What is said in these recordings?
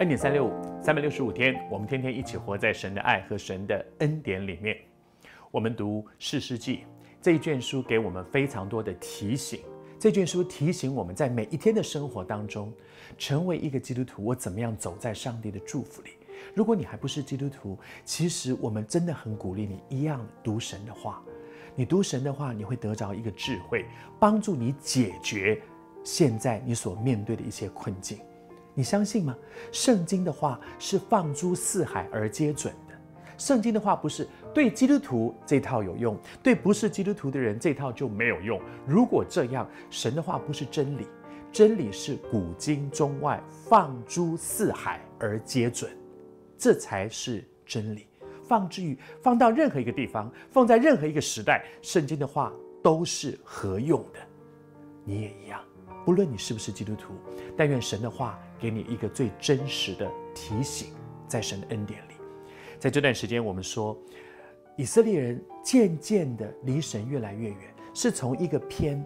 恩典三六五，三百六十五天，我们天天一起活在神的爱和神的恩典里面。我们读士师记这一卷书，给我们非常多的提醒。这卷书提醒我们在每一天的生活当中，成为一个基督徒，我怎么样走在上帝的祝福里？如果你还不是基督徒，其实我们真的很鼓励你一样读神的话。你读神的话，你会得着一个智慧，帮助你解决现在你所面对的一些困境。你相信吗？圣经的话是放诸四海而皆准的。圣经的话不是对基督徒这套有用，对不是基督徒的人这套就没有用。如果这样，神的话不是真理，真理是古今中外放诸四海而皆准，这才是真理。放置于放到任何一个地方，放在任何一个时代，圣经的话都是合用的。你也一样，不论你是不是基督徒，但愿神的话给你一个最真实的提醒，在神的恩典里。在这段时间，我们说以色列人渐渐的离神越来越远，是从一个偏，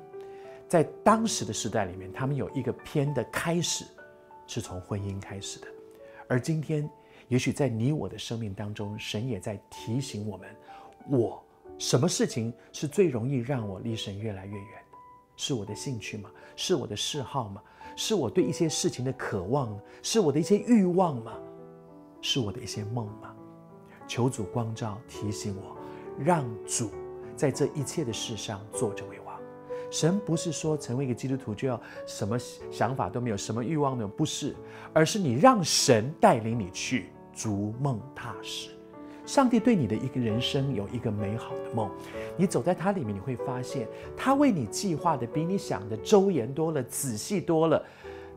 在当时的时代里面，他们有一个偏的开始，是从婚姻开始的，而今天。也许在你我的生命当中，神也在提醒我们：我什么事情是最容易让我离神越来越远？是我的兴趣吗？是我的嗜好吗？是我对一些事情的渴望？是我的一些欲望吗？是我的一些梦吗？求主光照提醒我，让主在这一切的事上坐着为王。神不是说成为一个基督徒就要什么想法都没有，什么欲望都，不是，而是你让神带领你去。逐梦踏实，上帝对你的一个人生有一个美好的梦，你走在他里面，你会发现他为你计划的比你想的周延多了，仔细多了，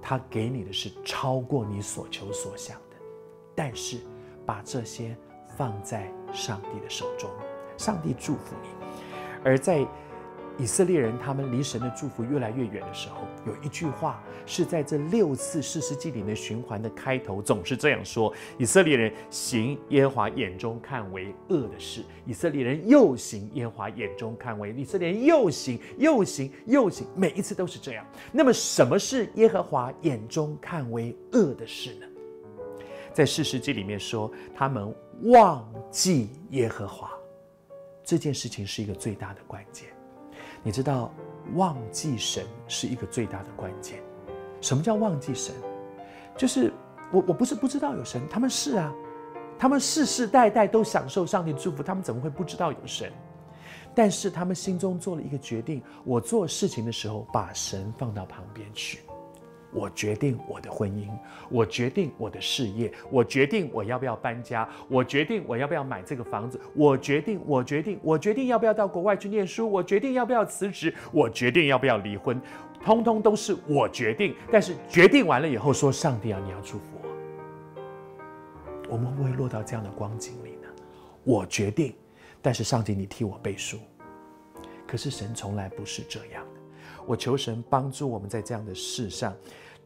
他给你的是超过你所求所想的。但是把这些放在上帝的手中，上帝祝福你，而在。以色列人他们离神的祝福越来越远的时候，有一句话是在这六次四世纪里面循环的开头，总是这样说：以色列人行耶和华眼中看为恶的事，以色列人又行耶和华眼中看为，以色列人又行又行又行，每一次都是这样。那么什么是耶和华眼中看为恶的事呢？在四世纪里面说，他们忘记耶和华，这件事情是一个最大的关键。你知道，忘记神是一个最大的关键。什么叫忘记神？就是我我不是不知道有神，他们是啊，他们世世代代都享受上帝祝福，他们怎么会不知道有神？但是他们心中做了一个决定：我做事情的时候，把神放到旁边去。我决定我的婚姻，我决定我的事业，我决定我要不要搬家，我决定我要不要买这个房子，我决定，我决定，我决定要不要到国外去念书，我决定要不要辞职，我决定要不要离婚，通通都是我决定。但是决定完了以后，说上帝啊，你要祝福我，我们会不会落到这样的光景里呢？我决定，但是上帝你替我背书。可是神从来不是这样。我求神帮助我们在这样的事上，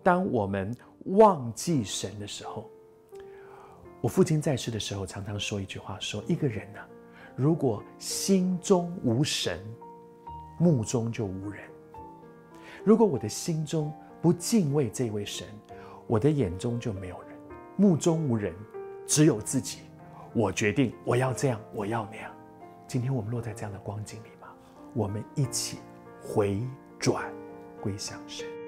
当我们忘记神的时候，我父亲在世的时候常常说一句话：说一个人呢，如果心中无神，目中就无人。如果我的心中不敬畏这位神，我的眼中就没有人，目中无人，只有自己。我决定我要这样，我要那样。今天我们落在这样的光景里吗？我们一起回。转归向神。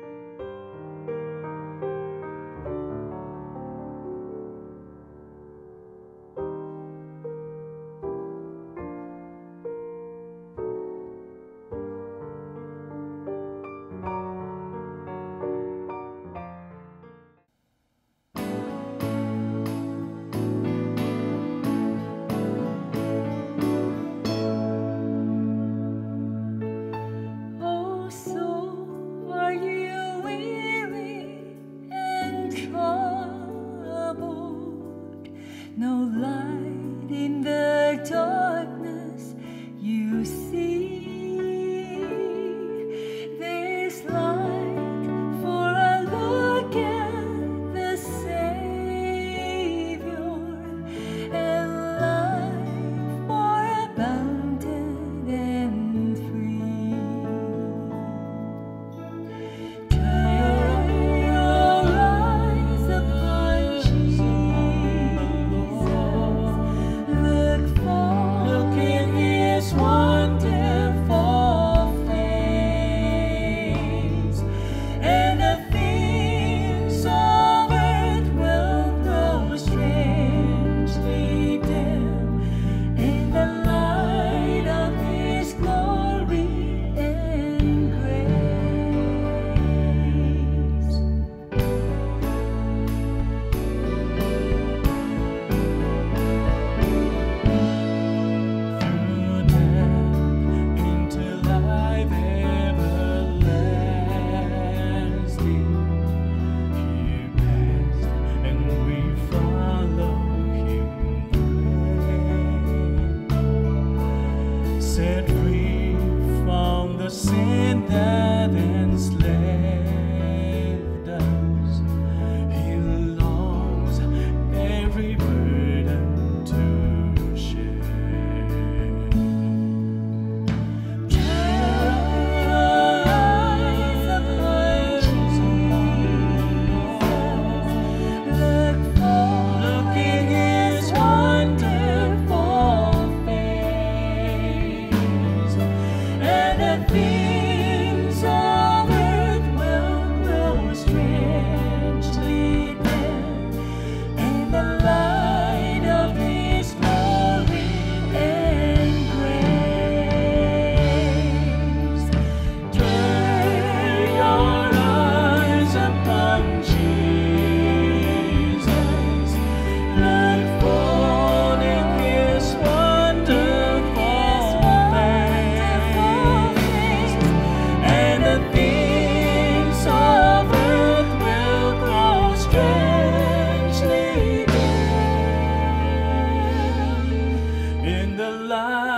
In the light.